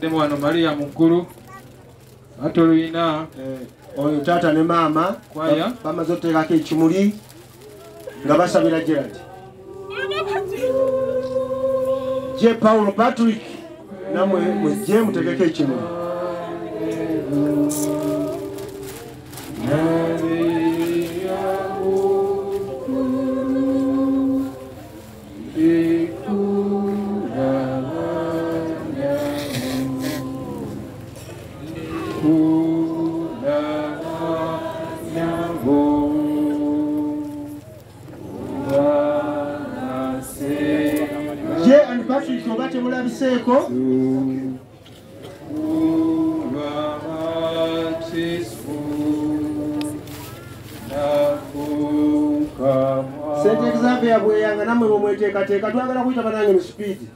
Demo wano Maria mukulu ate oluyina oyo taata ne maama Kwaya. ba- bamaze oteekako ekimuli nga basabira gerald je paulo patrick namwe mujje mutegeko ekimuli and patrick oba temulabiseeko sente exampe yabweyanga nammwe bwemweteekateeka twagala kuyita banange mu sipiidi